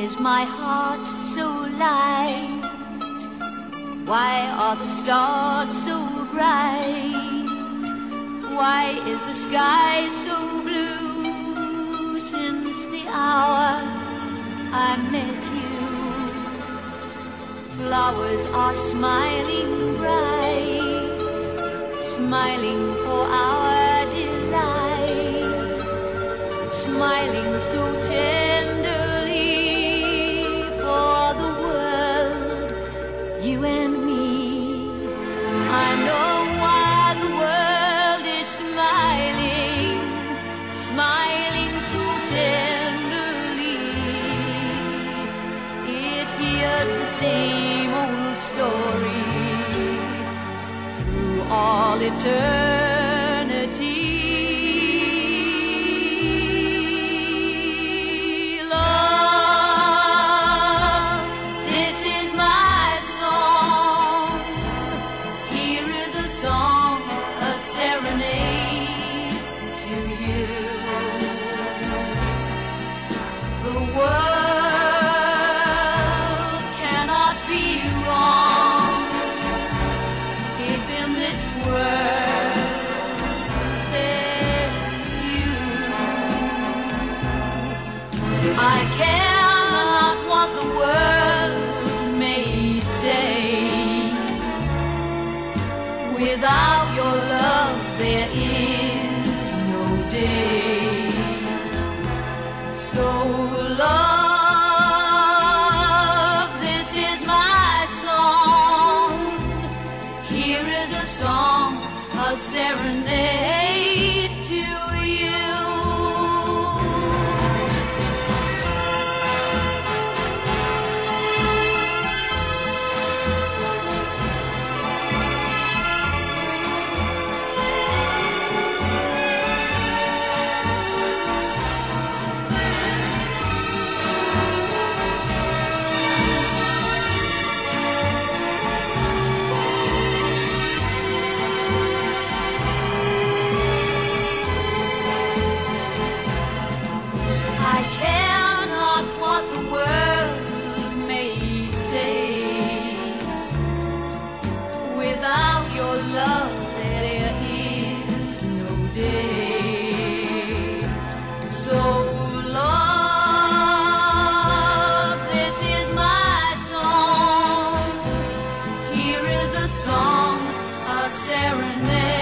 is my heart so light? Why are the stars so bright? Why is the sky so blue since the hour I met you? Flowers are smiling bright, smiling for our delight, smiling so. Same old story through all eternity. Without your love, there is serenade is a song, a serenade.